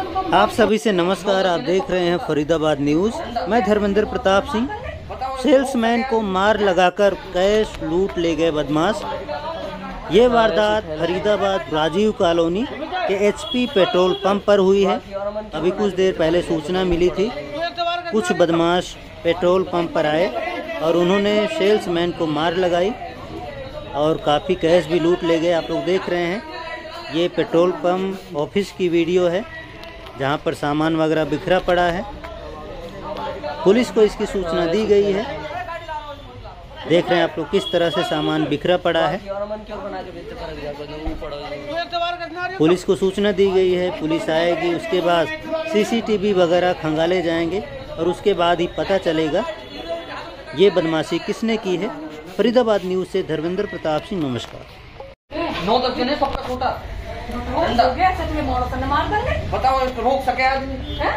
आप सभी से नमस्कार, आप देख रहे हैं फरीदाबाद न्यूज़। मैं धर्मेंद्र प्रताप सिंह, सेल्समैन को मार लगाकर कैश लूट ले गए बदमाश। ये वारदात फरीदाबाद राजीव कॉलोनी के एचपी पेट्रोल पंप पर हुई है। अभी कुछ देर पहले सूचना मिली थी, कुछ बदमाश पेट्रोल पंप पर आए और उन्होंने सेल्समैन को मार लगाई और काफ़ी कैश भी लूट ले गए। आप लोग देख रहे हैं, ये पेट्रोल पंप ऑफ़िस की वीडियो है। जहाँ पर सामान वगैरह बिखरा पड़ा है। पुलिस को इसकी सूचना दी गई है। देख रहे हैं आप लोग किस तरह से सामान बिखरा पड़ा है। पुलिस को सूचना दी गई है, पुलिस आएगी, उसके बाद सीसीटीवी वगैरह खंगाले जाएँगे और उसके बाद ही पता चलेगा ये बदमाशी किसने की है। फरीदाबाद न्यूज़ से धर्मेंद्र प्रताप सिंह, नमस्कार। नौ सबका छोटा बताओ रोक सके आदमी। हैं?